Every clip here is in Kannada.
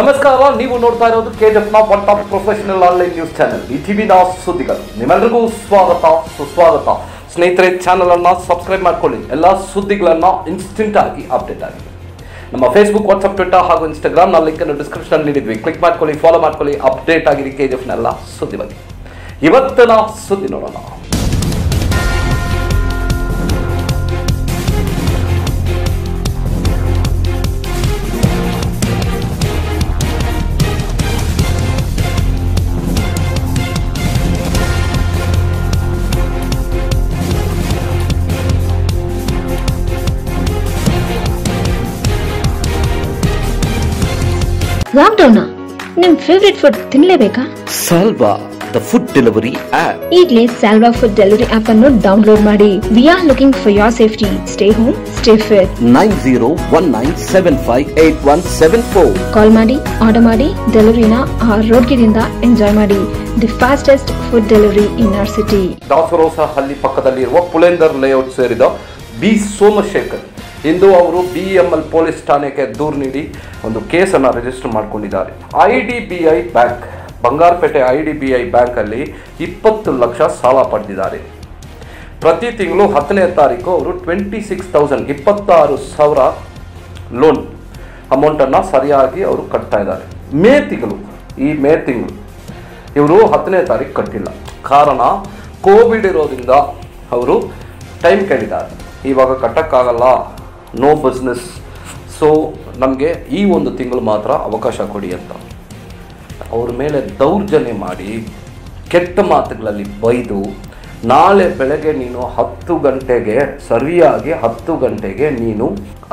ನಮಸ್ಕಾರ, ನೀವು ನೋಡ್ತಾ ಇರೋದು ಕೆಜೆಫ್ನ one top professional online news channel ಈ ಟಿವಿನ ಸುದ್ದಿಗಳು. ನಿಮ್ಮೆಲ್ಲರಿಗೂ ಸ್ವಾಗತ, ಸುಸ್ವಾಗತ. ಸ್ನೇಹಿತರೆ ಚಾನಲ್ ಅನ್ನ ಸಬ್ಸ್ಕ್ರೈಬ್ ಮಾಡ್ಕೊಳ್ಳಿ. ಎಲ್ಲ ಸುದ್ದಿಗಳನ್ನ ಇನ್ಸ್ಟೆಂಟ್ ಆಗಿ ಅಪ್ಡೇಟ್ ಆಗಿ. ನಮ್ಮ ಫೇಸ್ಬುಕ್ ವಾಟ್ಸ್ಆಪ್ ಟ್ವಿಟರ್ ಹಾಗೂ ಇನ್ಸ್ಟಾಗ್ರಾಮ್ನ ಲಿಂಕ್ ಅನ್ನು ಡಿಸ್ಕ್ರಿಪ್ಷನ್ ನೀಡಿದ್ವಿ. ಕ್ಲಿಕ್ ಮಾಡ್ಕೊಳ್ಳಿ ಫಾಲೋ ಮಾಡ್ಕೊಳ್ಳಿ ಅಪ್ಡೇಟ್ ಆಗಿರಿ ಕೆಜಿಎಫ್ನ ಎಲ್ಲ ಸುದ್ದಿ ಬಗ್ಗೆ ಇವತ್ತಿನ ಸುದ್ದಿ ನೋಡೋಣ. ಲಾಕ್ಡೌನ್ ನಿಮ್ ಫೇವ್ರೆಟ್ ಫುಡ್ ತಿನ್ಲೇಬೇಕಾ? ಸಾಲ್ವಾ ದ ಫುಡ್ ಡೆಲಿವರಿ ಆಪ್ ಈಗಲೇ ಸಾಲ್ವಾ ಫುಡ್ ಡೆಲಿವರಿ ಆಪ್ ಅನ್ನು ಡೌನ್ಲೋಡ್ ಮಾಡಿ. We are looking for your safety stay home stay fit nine zero one nine seven five eight one seven four call ಮಾಡಿ ಆರ್ಡರ್ ಮಾಡಿ ಡೆಲಿವರಿನ ಆ ಎಂಜಾಯ್ ಮಾಡಿ. The fastest food delivery in our city Dasarosa Halli ಪಕ್ಕದಲ್ಲಿರುವ ಪುಲೇಂದರ್ ಲೇಔಟ್ ಸೇರಿದ ಬಿ ಸೋಮಶೇಖರ್. ಇಂದು ಅವರು ಬಿ ಎಂ ಎಲ್ ಪೊಲೀಸ್ ಠಾಣೆಗೆ ದೂರು ನೀಡಿ ಒಂದು ಕೇಸನ್ನು ರಿಜಿಸ್ಟರ್ ಮಾಡಿಕೊಂಡಿದ್ದಾರೆ. I D B I bank, Bangarapete I D B I ಬ್ಯಾಂಕಲ್ಲಿ ಇಪ್ಪತ್ತು ಲಕ್ಷ ಸಾಲ ಪಡೆದಿದ್ದಾರೆ. ಪ್ರತಿ ತಿಂಗಳು ಹತ್ತನೇ ತಾರೀಕು ಅವರು ಟ್ವೆಂಟಿ ಸಿಕ್ಸ್ ತೌಸಂಡ್ ಇಪ್ಪತ್ತಾರು ಸಾವಿರ ಲೋನ್ ಅಮೌಂಟನ್ನು ಸರಿಯಾಗಿ ಅವರು ಕಟ್ತಾ ಇದ್ದಾರೆ. ಮೇ ತಿಂಗಳು, ಈ ಮೇ ತಿಂಗಳು ಇವರು ಹತ್ತನೇ ತಾರೀಕು ಕಟ್ಟಿಲ್ಲ. ಕಾರಣ ಕೋವಿಡ್ ಇರೋದ್ರಿಂದ ಅವರು ಟೈಮ್ ಕೇಳಿದ್ದಾರೆ. ಇವಾಗ ಕಟ್ಟಕ್ಕಾಗಲ್ಲ. ನೋ ಬಿಸ್ನೆಸ್ ಸೊ ನಮಗೆ ಈ ಒಂದು ತಿಂಗಳು ಮಾತ್ರ ಅವಕಾಶ ಕೊಡಿ ಅಂತ. ಅವ್ರ ಮೇಲೆ ದೌರ್ಜನ್ಯ ಮಾಡಿ, ಕೆಟ್ಟ ಮಾತುಗಳಲ್ಲಿ ಬೈದು, ನಾಳೆ ಬೆಳಗ್ಗೆ ನೀನು ಹತ್ತು ಗಂಟೆಗೆ, ಸರಿಯಾಗಿ ಹತ್ತು ಗಂಟೆಗೆ ನೀನು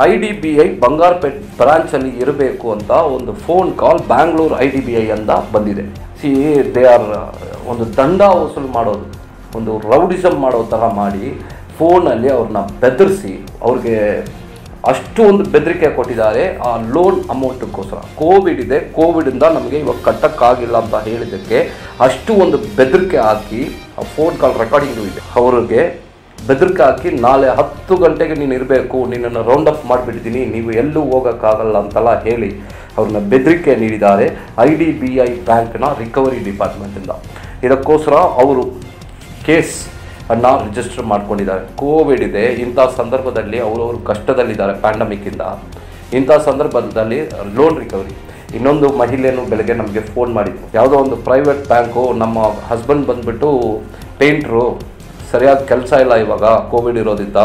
I D B I Bangarapet ಬ್ರಾಂಚಲ್ಲಿ ಇರಬೇಕು ಅಂತ ಒಂದು phone call Bangalore I D B I ಅಂತ ಬಂದಿದೆ. ಸಿ ದೇ ಆರ್ ಒಂದು ದಂಡ ವಸೂಲು ಮಾಡೋದು, ಒಂದು ರೌಡಿಸಮ್ ಮಾಡೋ ಥರ ಮಾಡಿ ಫೋನಲ್ಲಿ ಅವ್ರನ್ನ ಬೆದರಿಸಿ, ಅವ್ರಿಗೆ ಅಷ್ಟು ಒಂದು ಬೆದರಿಕೆ ಕೊಟ್ಟಿದ್ದಾರೆ ಆ ಲೋನ್ ಅಮೌಂಟ್ಗೋಸ್ಕರ ಕೋವಿಡ್ ಇದೆ ಕೋವಿಡಿಂದ ನಮಗೆ ಇವಾಗ ಕಟ್ಟಕ್ಕಾಗಿಲ್ಲ ಅಂತ ಹೇಳಿದ್ದಕ್ಕೆ ಅಷ್ಟು ಒಂದು ಬೆದರಿಕೆ ಹಾಕಿ, ಆ ಫೋನ್ ಕಾಲ್ ರೆಕಾರ್ಡಿಂಗು ಇದೆ ಅವ್ರಿಗೆ ಬೆದರಿಕೆ ಹಾಕಿ ನಾಳೆ ಹತ್ತು ಗಂಟೆಗೆ ನೀನು ಇರಬೇಕು, ನಿನ್ನನ್ನು ರೌಂಡ್ ಅಪ್ ಮಾಡಿಬಿಡ್ತೀನಿ ನೀವು ಎಲ್ಲೂ ಹೋಗೋಕ್ಕಾಗಲ್ಲ ಅಂತೆಲ್ಲ ಹೇಳಿ ಅವ್ರನ್ನ ಬೆದರಿಕೆ ನೀಡಿದ್ದಾರೆ ಐ ಡಿ ಬಿ ಐ ಬ್ಯಾಂಕ್ನ ರಿಕವರಿ ಡಿಪಾರ್ಟ್ಮೆಂಟಿಂದ ಇದಕ್ಕೋಸ್ಕರ ಅವರು ಕೇಸ್ ಅನ್ನ ರಿಜಿಸ್ಟರ್ ಮಾಡ್ಕೊಂಡಿದ್ದಾರೆ. ಕೋವಿಡ್ ಇದೆ. ಇಂಥ ಸಂದರ್ಭದಲ್ಲಿ ಅವರವರು ಕಷ್ಟದಲ್ಲಿದ್ದಾರೆ ಪ್ಯಾಂಡಮಿಕ್ಕಿಂದ ಇಂಥ ಸಂದರ್ಭದಲ್ಲಿ ಲೋನ್ ರಿಕವರಿ ಇನ್ನೊಂದು ಮಹಿಳೆಯನ್ನು ಬೆಳಗ್ಗೆ ನಮಗೆ ಫೋನ್ ಮಾಡಿದ್ರು. ಯಾವುದೋ ಒಂದು ಪ್ರೈವೇಟ್ ಬ್ಯಾಂಕು ನಮ್ಮ ಹಸ್ಬೆಂಡ್ ಬಂದ್ಬಿಟ್ಟು ಪೇಂಟ್ರು ಸರಿಯಾದ ಕೆಲಸ ಇಲ್ಲ ಇವಾಗ ಕೋವಿಡ್ ಇರೋದಿಂದ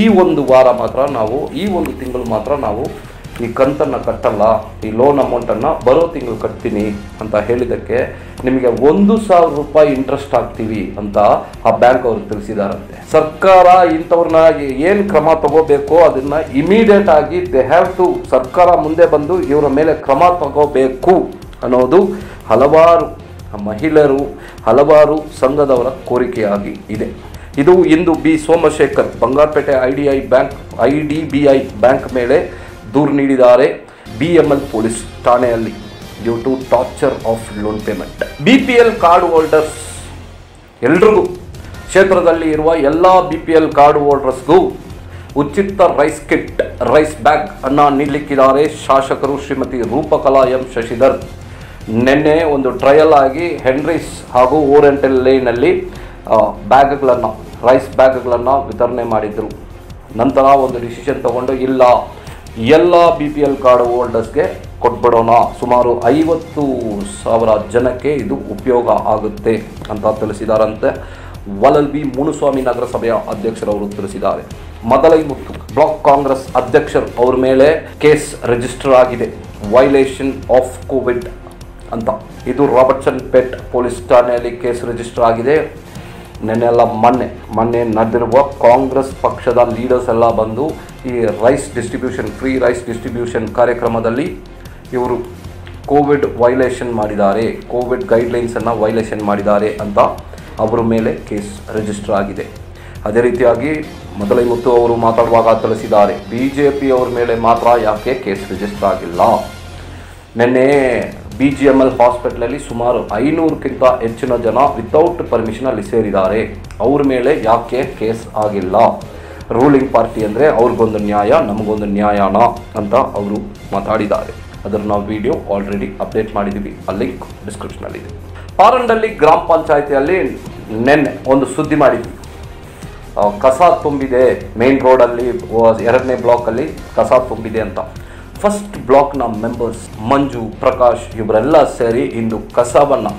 ಈ ಒಂದು ವಾರ ಮಾತ್ರ ನಾವು, ಈ ಒಂದು ತಿಂಗಳು ಮಾತ್ರ ನಾವು ಈ ಕಂತನ್ನು ಕಟ್ಟಲ್ಲ, ಈ ಲೋನ್ ಅಮೌಂಟನ್ನು ಬರೋ ತಿಂಗಳು ಕಟ್ತೀನಿ ಅಂತ ಹೇಳಿದ್ದಕ್ಕೆ ನಿಮಗೆ ಒಂದು ಸಾವಿರ ರೂಪಾಯಿ ಇಂಟ್ರೆಸ್ಟ್ ಹಾಕ್ತೀವಿ ಅಂತ ಆ ಬ್ಯಾಂಕ್ ಅವರು ತಿಳಿಸಿದಾರಂತೆ. ಸರ್ಕಾರ ಇಂಥವ್ರನ್ನ ಏನು ಕ್ರಮ ತಗೋಬೇಕೋ ಅದನ್ನು ಇಮಿಡಿಯೇಟ್ ಆಗಿ ದೇ ಹ್ಯಾವ್ ಟು ಸರ್ಕಾರ ಮುಂದೆ ಬಂದು ಇವರ ಮೇಲೆ ಕ್ರಮ ತಗೋಬೇಕು ಅನ್ನೋದು ಹಲವಾರು ಮಹಿಳೆಯರು, ಹಲವಾರು ಸಂಘದವರ ಕೋರಿಕೆಯಾಗಿ ಇದೆ. ಇದು ಇಂದು B Somashekar Bangarapete I D I bank, I D B I bank ಮೇಲೆ ದೂರು ನೀಡಿದ್ದಾರೆ. ಬಿ ಎಂ ಎಲ್ ಪೊಲೀಸ್ ಠಾಣೆಯಲ್ಲಿ due to torture of loan payment B P L card holders ಎಲ್ರಿಗೂ ಕ್ಷೇತ್ರದಲ್ಲಿ ಇರುವ ಎಲ್ಲ ಬಿ ಪಿ ಎಲ್ ಕಾರ್ಡ್ ಹೋಲ್ಡರ್ಸ್ಗೂ ಉಚಿತ ರೈಸ್ ಕಿಟ್ ರೈಸ್ ಬ್ಯಾಗ್ ಅನ್ನು ನೀಡಲಿಕ್ಕಿದ್ದಾರೆ ಶಾಸಕರು ಶ್ರೀಮತಿ ರೂಪಕಲಾ ಎಂ ಶಶಿಧರ್. ನಿನ್ನೆ ಒಂದು ಟ್ರಯಲ್ ಆಗಿ ಹೆನ್ರಿಸ್ ಹಾಗೂ ಓರೆಂಟಲ್ ಲೇನಲ್ಲಿ ಬ್ಯಾಗ್ಗಳನ್ನು ರೈಸ್ ಬ್ಯಾಗ್ಗಳನ್ನು ವಿತರಣೆ ಮಾಡಿದರು. ನಂತರ ಒಂದು ಡಿಸಿಷನ್ ತಗೊಂಡು ಇಲ್ಲ. ಎಲ್ಲ ಬಿ ಪಿ ಎಲ್ ಕಾರ್ಡ್ ಹೋಲ್ಡರ್ಸ್ಗೆ ಕೊಟ್ಬಿಡೋಣ. ಸುಮಾರು ಐವತ್ತು ಸಾವಿರ ಜನಕ್ಕೆ ಇದು ಉಪಯೋಗ ಆಗುತ್ತೆ ಅಂತ ತಿಳಿಸಿದಾರಂತೆ. ವಲಲ್ಬಿ ಮುನುಸ್ವಾಮಿ ನಗರಸಭೆಯ ಅಧ್ಯಕ್ಷರವರು ತಿಳಿಸಿದ್ದಾರೆ. ಮೊದಲೈ ಮುತ್ತು ಬ್ಲಾಕ್ ಕಾಂಗ್ರೆಸ್ ಅಧ್ಯಕ್ಷರು ಅವ್ರ ಮೇಲೆ ಕೇಸ್ ರಿಜಿಸ್ಟರ್ ಆಗಿದೆ. ವೈಲೇಷನ್ ಆಫ್ ಕೋವಿಡ್ ಅಂತ. ಇದು ರಾಬರ್ಟ್ಸನ್ ಪೇಟ್ ಪೊಲೀಸ್ ಠಾಣೆಯಲ್ಲಿ ಕೇಸ್ ರಿಜಿಸ್ಟರ್ ಆಗಿದೆ. ನೆನ್ನೆಲ್ಲ ಮೊನ್ನೆ. ಮೊನ್ನೆ ನಡೆದಿರುವ ಕಾಂಗ್ರೆಸ್ ಪಕ್ಷದ ಲೀಡರ್ಸ್ ಎಲ್ಲ ಬಂದು ಈ rice distribution free rice distribution ಕಾರ್ಯಕ್ರಮದಲ್ಲಿ ಇವರು ಕೋವಿಡ್ ವೈಲೇಷನ್ ಮಾಡಿದ್ದಾರೆ. ಕೋವಿಡ್ ಗೈಡ್ಲೈನ್ಸನ್ನು ವೈಲೇಷನ್ ಮಾಡಿದ್ದಾರೆ ಅಂತ ಅವರ ಮೇಲೆ ಕೇಸ್ ರಿಜಿಸ್ಟರ್ ಆಗಿದೆ. ಅದೇ ರೀತಿಯಾಗಿ ಮೊದಲೇ ಮುತ್ತು ಅವರು ಮಾತಾಡುವಾಗ ತಿಳಿಸಿದ್ದಾರೆ. ಬಿ ಜೆ ಪಿಯವ್ರ ಮೇಲೆ ಮಾತ್ರ ಯಾಕೆ ಕೇಸ್ ರಿಜಿಸ್ಟರ್ ಆಗಿಲ್ಲ? ನಿನ್ನೆ ಬಿ ಜಿ ಎಂ ಎಲ್ ಹಾಸ್ಪಿಟ್ಲಲ್ಲಿ ಸುಮಾರು ಐನೂರಕ್ಕಿಂತ ಹೆಚ್ಚಿನ ಜನ ವಿತೌಟ್ ಪರ್ಮಿಷನಲ್ಲಿ ಸೇರಿದ್ದಾರೆ. ಅವ್ರ ಮೇಲೆ ಯಾಕೆ ಕೇಸ್ ಆಗಿಲ್ಲ? ರೂಲಿಂಗ್ ಪಾರ್ಟಿ ಅಂದರೆ ಅವ್ರಿಗೊಂದು ನ್ಯಾಯ, ನಮಗೊಂದು ನ್ಯಾಯನ ಅಂತ ಅವರು ಮಾತಾಡಿದ್ದಾರೆ. ಅದರ ನಾವು ವಿಡಿಯೋ ಆಲ್ರೆಡಿ ಅಪ್ಡೇಟ್ ಮಾಡಿದ್ದೀವಿ ಆ ಲಿಂಕ್ ಡಿಸ್ಕ್ರಿಪ್ಷನಲ್ಲಿದೆ ಪಾರಂಡಲ್ಲಿ ಗ್ರಾಮ ಪಂಚಾಯಿತಿಯಲ್ಲಿ ನೆನ್ನೆ ಒಂದು ಸುದ್ದಿ ಮಾಡಿದ್ವಿ. ಕಸ ತುಂಬಿದೆ ಮೇನ್ ರೋಡಲ್ಲಿ ಎರಡನೇ ಬ್ಲಾಕಲ್ಲಿ ಕಸ ತುಂಬಿದೆ ಅಂತ. ಫಸ್ಟ್ ಬ್ಲಾಕ್ನ ಮೆಂಬರ್ಸ್ ಮಂಜು, ಪ್ರಕಾಶ್, ಇವರೆಲ್ಲ ಸೇರಿ ಇಂದು ಕಸವನ್ನು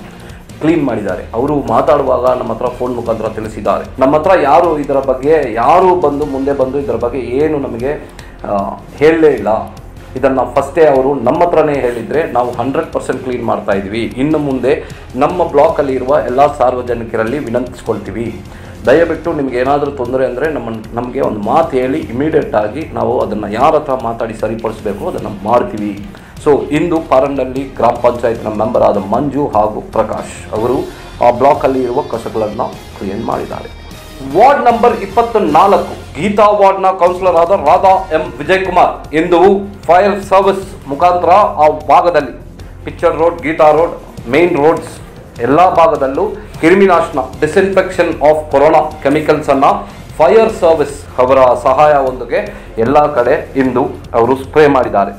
ಕ್ಲೀನ್ ಮಾಡಿದ್ದಾರೆ. ಅವರು ಮಾತಾಡುವಾಗ ನಮ್ಮ ಹತ್ರ ಫೋನ್ ಮುಖಾಂತರ ತಿಳಿಸಿದ್ದಾರೆ. ನಮ್ಮ ಹತ್ರ ಯಾರು ಇದರ ಬಗ್ಗೆ, ಯಾರು ಬಂದು ಮುಂದೆ ಬಂದು ಇದರ ಬಗ್ಗೆ ಏನು ನಮಗೆ ಹೇಳಲೇ ಇಲ್ಲ. ಇದನ್ನು ಫಸ್ಟೇ ಅವರು ನಮ್ಮ ಹತ್ರನೇ ಹೇಳಿದರೆ ನಾವು ಹಂಡ್ರೆಡ್ ಪರ್ಸೆಂಟ್ ಕ್ಲೀನ್ ಮಾಡ್ತಾ ಇದ್ದೀವಿ. ಇನ್ನು ಮುಂದೆ ನಮ್ಮ ಬ್ಲಾಕಲ್ಲಿ ಇರುವ ಎಲ್ಲ ಸಾರ್ವಜನಿಕರಲ್ಲಿ ವಿನಂತಿಸ್ಕೊಳ್ತೀವಿ. ದಯವಿಟ್ಟು ನಿಮ್ಗೆ ಏನಾದರೂ ತೊಂದರೆ ಅಂದರೆ ನಮ್ಮ, ನಮಗೆ ಒಂದು ಮಾತು ಹೇಳಿ ಇಮಿಡಿಯೇಟ್ ಆಗಿ ನಾವು ಅದನ್ನು ಯಾರ ಹತ್ರ ಮಾತಾಡಿ ಸರಿಪಡಿಸಬೇಕು ಅದನ್ನು ಮಾಡ್ತೀವಿ. ಸೊ ಇಂದು ಪಾರಂಡಲ್ಲಿ ಗ್ರಾಮ ಪಂಚಾಯತ್ನ ಮೆಂಬರ್ ಆದ ಮಂಜು ಹಾಗೂ ಪ್ರಕಾಶ್ ಅವರು ಆ ಬ್ಲಾಕಲ್ಲಿ ಇರುವ ಕಸಗಳನ್ನು ಕ್ಲೀನ್ ಮಾಡಿದ್ದಾರೆ. ವಾರ್ಡ್ ನಂಬರ್ ಇಪ್ಪತ್ತ ನಾಲ್ಕು ಗೀತಾ ವಾರ್ಡ್ನ ಕೌನ್ಸಿಲರ್ ಆದ ರಾಧಾ ಎಂ. ವಿಜಯಕುಮಾರ್ ಇಂದು ಫೈರ್ ಸರ್ವಿಸ್ ಮುಖಾಂತರ ಆ ಭಾಗದಲ್ಲಿ picture road, Geetha road main roads ಎಲ್ಲ ಭಾಗದಲ್ಲೂ ಕ್ರಿಮಿನಾಶನ ಡಿಸ್ಇನ್ಫೆಕ್ಷನ್ ಆಫ್ ಕೊರೋನಾ ಕೆಮಿಕಲ್ಸನ್ನು ಫೈರ್ ಸರ್ವಿಸ್ ಅವರ ಸಹಾಯವೊಂದಿಗೆ ಎಲ್ಲ ಕಡೆ ಇಂದು ಅವರು ಸ್ಪ್ರೇ ಮಾಡಿದ್ದಾರೆ.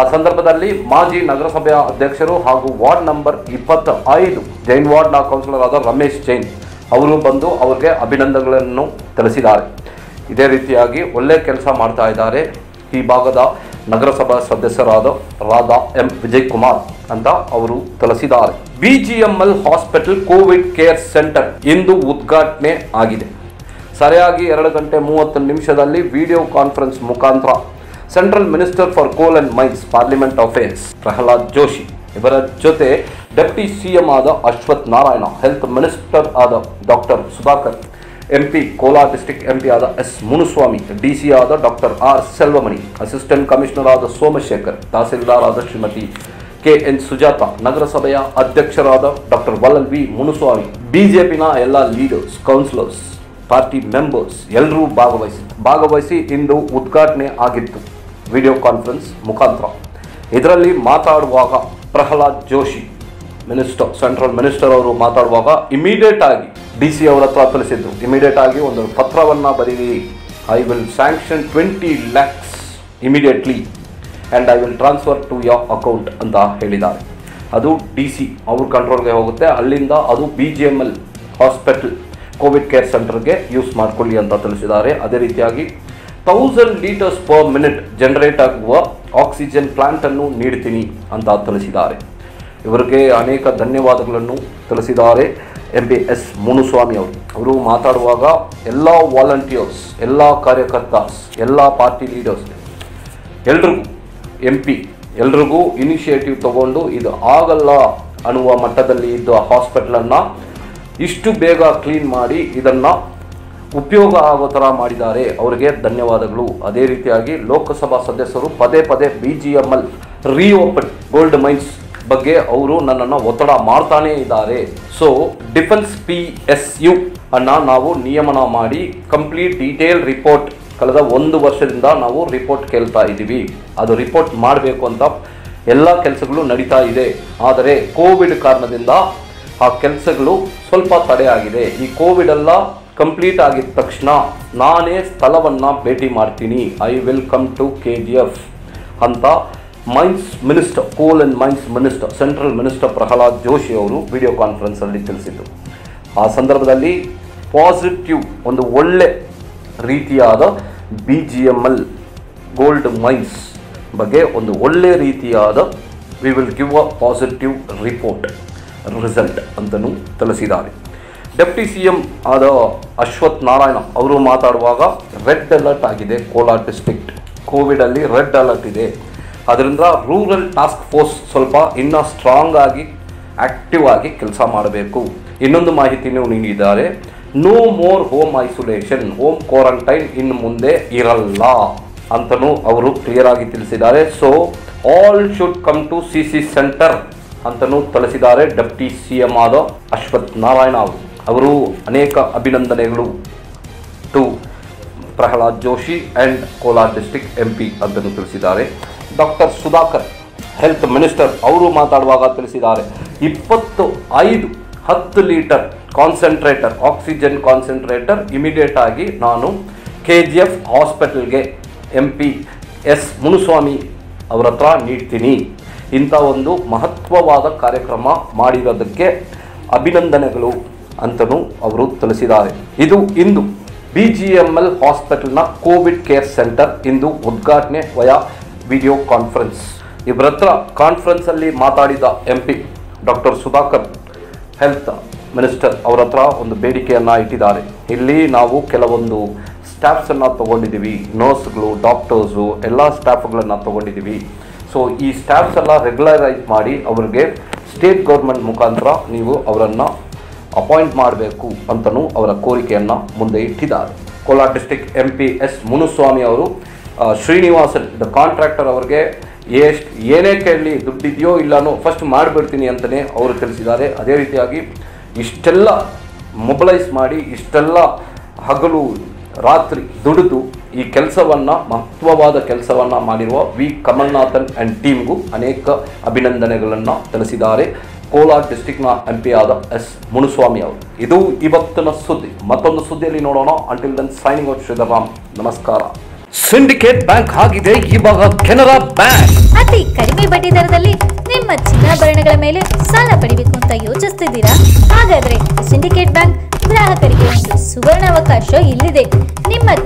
ಆ ಸಂದರ್ಭದಲ್ಲಿ ಮಾಜಿ ನಗರಸಭೆಯ ಅಧ್ಯಕ್ಷರು ಹಾಗೂ ವಾರ್ಡ್ ನಂಬರ್ ಇಪ್ಪತ್ತ ಐದು ಜೈನ್ ವಾರ್ಡ್ನ ಕೌನ್ಸಿಲರ್ ಆದ ರಮೇಶ್ ಜೈನ್ ಅವರು ಬಂದು ಅವರಿಗೆ ಅಭಿನಂದನೆಗಳನ್ನು ತಿಳಿಸಿದ್ದಾರೆ. ಇದೇ ರೀತಿಯಾಗಿ ಒಳ್ಳೆ ಕೆಲಸ ಮಾಡ್ತಾ ಇದ್ದಾರೆ ಈ ಭಾಗದ ನಗರಸಭಾ ಸದಸ್ಯರಾದ ರಾಧಾ ಎಂ ವಿಜಯ್ ಕುಮಾರ್ ಅಂತ ಅವರು ತಿಳಿಸಿದ್ದಾರೆ. BGML hospital Covid care centre ಇಂದು ಉದ್ಘಾಟನೆ ಆಗಿದೆ. ಸರಿಯಾಗಿ ಎರಡು ಗಂಟೆ ಮೂವತ್ತು ನಿಮಿಷದಲ್ಲಿ ವಿಡಿಯೋ ಕಾನ್ಫರೆನ್ಸ್ ಮುಖಾಂತರ central minister for coal and mines parliament affairs Prahlad Joshi ಇವರ ಜೊತೆ ಡೆಪ್ಟಿ ಸಿಎಂ ಆದ ಅಶ್ವಥ್ ನಾರಾಯಣ ಹೆಲ್ತ್ ಮಿನಿಸ್ಟರ್ ಆದ doctor Sudhakar MP Kolar district MP ಆದ ಎಸ್ ಮುನುಸ್ವಾಮಿ ಡಿಸಿ ಆದ doctor R Selvamani assistant commissioner ಆದ ಸೋಮಶೇಖರ್, ತಹಸೀಲ್ದಾರ್ ಆದ ಶ್ರೀಮತಿ ಕೆ ಎನ್ ಸುಜಾತ, ನಗರಸಭೆಯ ಅಧ್ಯಕ್ಷರಾದ ಡಾಕ್ಟರ್ ವಲ್ಲಲ್ ವಿ ಮುನುಸ್ವಾಮಿ ಬಿಜೆಪಿನ ಎಲ್ಲ ಲೀಡರ್ಸ್ ಕೌನ್ಸಿಲರ್ಸ್ ಪಾರ್ಟಿ ಮೆಂಬರ್ಸ್ ಎಲ್ಲರೂ ಭಾಗವಹಿಸಿ ಭಾಗವಹಿಸಿ ಇಂದು ಉದ್ಘಾಟನೆ ಆಗಿತ್ತು. ವಿಡಿಯೋ ಕಾನ್ಫರೆನ್ಸ್ ಮುಖಾಂತರ. ಇದರಲ್ಲಿ ಮಾತಾಡುವಾಗ Prahlad Joshi minister, central minister ಅವರು ಮಾತಾಡುವಾಗ ಇಮಿಡಿಯೇಟ್ ಆಗಿ ಡಿ ಸಿ ಅವರ ಹತ್ರ ತಿಳಿಸಿದ್ರು ಇಮಿಡಿಯೇಟ್ ಆಗಿ ಒಂದು ಪತ್ರವನ್ನು ಬರೀರಿ. I will sanction twenty lakhs immediately and I will transfer to your account ಅಂತ ಹೇಳಿದ್ದಾರೆ. ಅದು ಡಿ ಸಿ ಅವ್ರ ಕಂಟ್ರೋಲ್ಗೆ ಹೋಗುತ್ತೆ. ಅಲ್ಲಿಂದ ಅದು B G M L hospital Covid care ಸೆಂಟರ್ಗೆ ಯೂಸ್ ಮಾಡ್ಕೊಳ್ಳಿ ಅಂತ ತಿಳಿಸಿದ್ದಾರೆ. ಅದೇ ರೀತಿಯಾಗಿ thousand litres per minute generate ಆಗುವ ಆಕ್ಸಿಜನ್ ಪ್ಲಾಂಟನ್ನು ನೀಡ್ತೀನಿ ಅಂತ ತಿಳಿಸಿದ್ದಾರೆ. ಇವರಿಗೆ ಅನೇಕ ಧನ್ಯವಾದಗಳನ್ನು ತಿಳಿಸಿದ್ದಾರೆ. ಎಂ ಪಿ ಎಸ್ ಮುನುಸ್ವಾಮಿ ಅವರು. ಅವರು ಮಾತಾಡುವಾಗ ಎಲ್ಲ ವಾಲಂಟಿಯರ್ಸ್ ಎಲ್ಲ ಕಾರ್ಯಕರ್ತರ್ಸ್ ಎಲ್ಲ ಪಾರ್ಟಿ ಲೀಡರ್ಸ್ ಎಲ್ರಿಗೂ ಎಂ ಪಿ ಎಲ್ರಿಗೂ ಇನಿಷಿಯೇಟಿವ್ ತಗೊಂಡು ಇದು ಆಗಲ್ಲ ಅನ್ನುವ ಮಟ್ಟದಲ್ಲಿ ಇದ್ದ ಹಾಸ್ಪಿಟ್ಲನ್ನು ಇಷ್ಟು ಬೇಗ ಕ್ಲೀನ್ ಮಾಡಿ ಇದನ್ನು ಉಪಯೋಗ ಆಗೋ ಥರ ಮಾಡಿದ್ದಾರೆ. ಅವರಿಗೆ ಧನ್ಯವಾದಗಳು. ಅದೇ ರೀತಿಯಾಗಿ ಲೋಕಸಭಾ ಸದಸ್ಯರು ಪದೇ ಪದೇ B G M L reopen gold mines ಬಗ್ಗೆ ಅವರು ನನ್ನನ್ನು ಒತ್ತಡ ಮಾಡ್ತಾನೇ ಇದ್ದಾರೆ. So defence P S U ಅನ್ನು ನಾವು ನಿಯಮನ ಮಾಡಿ ಕಂಪ್ಲೀಟ್ ಡೀಟೇಲ್ ರಿಪೋರ್ಟ್ ಕಳೆದ ಒಂದು ವರ್ಷದಿಂದ ನಾವು ರಿಪೋರ್ಟ್ ಕೇಳ್ತಾ ಇದ್ದೀವಿ. ಅದು ರಿಪೋರ್ಟ್ ಮಾಡಬೇಕು ಅಂತ ಎಲ್ಲ ಕೆಲಸಗಳು ನಡೀತಾ ಇದೆ. ಆದರೆ ಕೋವಿಡ್ ಕಾರಣದಿಂದ ಆ ಕೆಲಸಗಳು ಸ್ವಲ್ಪ ತಡೆಯಾಗಿದೆ ಈ ಕೋವಿಡ್ ಎಲ್ಲ ಕಂಪ್ಲೀಟ್ ಆಗಿದ ತಕ್ಷಣ ನಾನೇ ಸ್ಥಳವನ್ನು ಭೇಟಿ ಮಾಡ್ತೀನಿ. I will come to K G F ಅಂತ mines minister coal and mines minister central minister Prahlad Joshi ಅವರು ವಿಡಿಯೋ ಕಾನ್ಫರೆನ್ಸಲ್ಲಿ ತಿಳಿಸಿದರು. ಆ ಸಂದರ್ಭದಲ್ಲಿ ಪಾಸಿಟಿವ್ ಒಂದು ಒಳ್ಳೆ ರೀತಿಯಾದ B G M L gold mines ಬಗ್ಗೆ ಒಂದು ಒಳ್ಳೆ ರೀತಿಯಾದ we will give a positive report result ಅಂತಲೂ ತಿಳಿಸಿದ್ದಾರೆ. ಡೆಪ್ಟಿ ಸಿ ಎಂ ಆದ ಅಶ್ವಥ್ ನಾರಾಯಣ ಅವರು ಮಾತಾಡುವಾಗ ರೆಡ್ ಅಲರ್ಟ್ ಆಗಿದೆ ಕೋಲಾರ ಡಿಸ್ಟ್ರಿಕ್ಟ್. ಕೋವಿಡಲ್ಲಿ ರೆಡ್ ಅಲರ್ಟ್ ಇದೆ. ಅದರಿಂದ ರೂರಲ್ ಟಾಸ್ಕ್ ಫೋರ್ಸ್ ಸ್ವಲ್ಪ ಇನ್ನೂ ಸ್ಟ್ರಾಂಗ್ ಆಗಿ ಆಕ್ಟಿವ್ ಆಗಿ ಕೆಲಸ ಮಾಡಬೇಕು. ಇನ್ನೊಂದು ಮಾಹಿತಿನೂ ನೀಡಿದ್ದಾರೆ. No more home isolation, home quarantine ಇನ್ನು ಮುಂದೆ ಇರಲ್ಲ ಅಂತಲೂ ಅವರು ಕ್ಲಿಯರ್ ಆಗಿ ತಿಳಿಸಿದ್ದಾರೆ. So all should come to C C centre ಅಂತಲೂ ತಿಳಿಸಿದ್ದಾರೆ ಡೆಪ್ಟಿ ಸಿ ಎಂ ಆದ ಅಶ್ವಥ್ ನಾರಾಯಣ ಅವರು. ಅವರು ಅನೇಕ ಅಭಿನಂದನೆಗಳು to Prahlad Joshi and Kolar district M P ಅದನ್ನು ತಿಳಿಸಿದ್ದಾರೆ. ಡಾಕ್ಟರ್ ಸುಧಾಕರ್ ಹೆಲ್ತ್ ಮಿನಿಸ್ಟರ್ ಅವರು ಮಾತಾಡುವಾಗ ತಿಳಿಸಿದ್ದಾರೆ. ಇಪ್ಪತ್ತು ಐದು ಹತ್ತು litre concentrator oxygen concentrator immediate ಆಗಿ ನಾನು ಕೆ ಜಿ ಎಫ್ ಹಾಸ್ಪಿಟಲ್ಗೆ ಎಂ ಪಿ ಎಸ್ ಮುನುಸ್ವಾಮಿ ಅವರ ಹತ್ರ ನೀಡ್ತೀನಿ. ಇಂಥ ಒಂದು ಮಹತ್ವವಾದ ಕಾರ್ಯಕ್ರಮ ಮಾಡಿರೋದಕ್ಕೆ ಅಭಿನಂದನೆಗಳು. ಅಂತಲೂ ಅವರು ತಿಳಿಸಿದ್ದಾರೆ. ಇದು ಇಂದು ಬಿ ಜಿ ಎಂ ಎಲ್ ಹಾಸ್ಪಿಟಲ್ನ ಕೋವಿಡ್ ಕೇರ್ ಸೆಂಟರ್ ಇಂದು ಉದ್ಘಾಟನೆ ವಯಾ ವಿಡಿಯೋ ಕಾನ್ಫರೆನ್ಸ್. ಇವರ ಹತ್ರ ಕಾನ್ಫರೆನ್ಸಲ್ಲಿ ಮಾತಾಡಿದ M P doctor Sudhakar health minister ಅವರ ಹತ್ರ ಒಂದು ಬೇಡಿಕೆಯನ್ನು ಇಟ್ಟಿದ್ದಾರೆ. ಇಲ್ಲಿ ನಾವು ಕೆಲವೊಂದು ಸ್ಟಾಫ್ಸನ್ನು ತೊಗೊಂಡಿದ್ದೀವಿ, ನರ್ಸ್ಗಳು, ಡಾಕ್ಟರ್ಸು, ಎಲ್ಲ ಸ್ಟಾಫ್ಗಳನ್ನು ತೊಗೊಂಡಿದ್ದೀವಿ. ಸೊ, ಈ ಸ್ಟಾಫ್ಸ್ ಎಲ್ಲ ರೆಗ್ಯುಲರೈಸ್ ಮಾಡಿ ಅವರಿಗೆ ಸ್ಟೇಟ್ ಗೌರ್ಮೆಂಟ್ ಮುಖಾಂತರ ನೀವು ಅವರನ್ನು ಅಪಾಯಿಂಟ್ ಮಾಡಬೇಕು ಅಂತಲೂ ಅವರ ಕೋರಿಕೆಯನ್ನು ಮುಂದೆ ಇಟ್ಟಿದ್ದಾರೆ. Kolar district M P S Muniswamy ಅವರು ಶ್ರೀನಿವಾಸನ್ ದ ಕಾಂಟ್ರಾಕ್ಟರ್ ಅವರಿಗೆ ಎಷ್ಟು ಏನೇ ಕೇಳಲಿ ದುಡ್ಡಿದೆಯೋ ಇಲ್ಲನೋ ಫಸ್ಟ್ ಮಾಡಿಬಿಡ್ತೀನಿ ಅಂತಲೇ ಅವರು ತಿಳಿಸಿದ್ದಾರೆ. ಅದೇ ರೀತಿಯಾಗಿ ಇಷ್ಟೆಲ್ಲ ಮೊಬಲೈಸ್ ಮಾಡಿ, ಇಷ್ಟೆಲ್ಲ ಹಗಲು ರಾತ್ರಿ ದುಡಿದು ಈ ಕೆಲಸವನ್ನು, ಮಹತ್ವವಾದ ಕೆಲಸವನ್ನು ಮಾಡಿರುವ ವಿ. ಕಮಲ್ನಾಥನ್ ಆ್ಯಂಡ್ ಟೀಮ್ಗೂ ಅನೇಕ ಅಭಿನಂದನೆಗಳನ್ನು ತಿಳಿಸಿದ್ದಾರೆ. ಕೋಲಾರ ಡಿಸ್ಟಿಕ್ನ ಎಂ ಪಿ ಆದ ಎಸ್. ಮುನುಸ್ವಾಮಿ ಅವರು. ಇದು ಇವತ್ತಿನ ಸುದ್ದಿ. ಮತ್ತೊಂದು ಸುದ್ದಿಯಲ್ಲಿ ನೋಡೋಣ. Until then signing out Shridharam ನಮಸ್ಕಾರ. ಸಿಂಡಿಕೇಟ್ ಬ್ಯಾಂಕ್ ಆಗಿದೆ. ಇವಾಗ ಕೆನರಾ ಬ್ಯಾಂಕ್. ಅತಿ ಕಡಿಮೆ ಬಡ್ಡಿ ದರದಲ್ಲಿ ನಿಮ್ಮ ಚಿನ್ನಾಭರಣಗಳ ಮೇಲೆ ಸಾಲ ಪಡಿಬೇಕು ಅಂತ ಯೋಚಿಸ್ತಿದ್ದೀರಾ? ಹಾಗಾದ್ರೆ ಸಿಂಡಿಕೇಟ್ ಬ್ಯಾಂಕ್ ಗ್ರಾಹಕರಿಗೆ ಒಂದು ಸುವರ್ಣ ಅವಕಾಶ ಇಲ್ಲಿದೆ.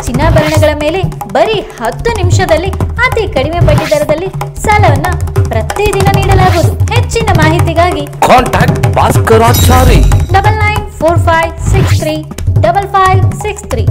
ಚಿನ್ನಾಭರಣಗಳ ಮೇಲೆ ಬರೀ ಹತ್ತು ನಿಮಿಷದಲ್ಲಿ ಅತಿ ಕಡಿಮೆ ಬಡ್ಡಿ ದರದಲ್ಲಿ ಸಾಲವನ್ನ ಪ್ರತಿದಿನ ನೀಡಲಾಗುವುದು. ಹೆಚ್ಚಿನ ಮಾಹಿತಿಗಾಗಿ contact Bhaskarachari. Double nine four five six three double five six three.